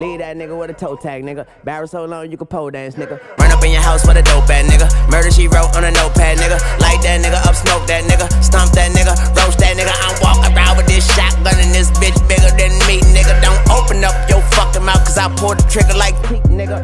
Leave that nigga with a toe tag, nigga. Barrel so long you can pole dance, nigga. Run up in your house with a dope ass nigga. Murder she wrote on a notepad, nigga. Light that nigga up, smoke that nigga. Stomp that nigga, roast that nigga. I'm walking around with this shotgun and this bitch bigger than me, nigga. Don't open up your fucking mouth, cause I pull the trigger like peak, nigga.